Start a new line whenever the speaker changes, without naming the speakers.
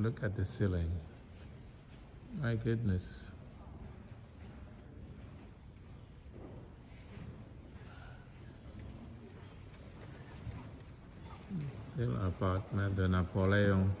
Look at the ceiling. My goodness. Still apartment de Napoleon.